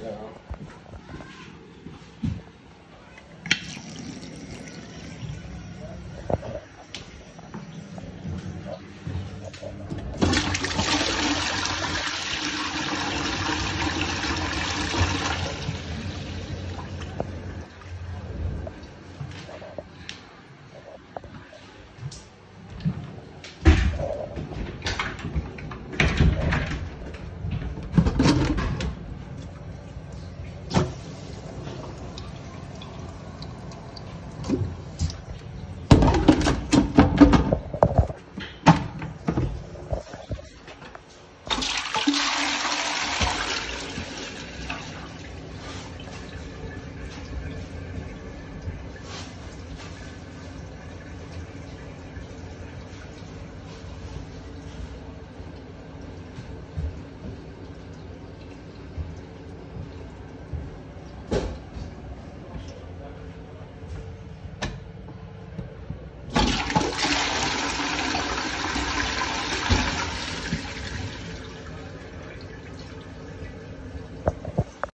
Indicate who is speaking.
Speaker 1: 对啊。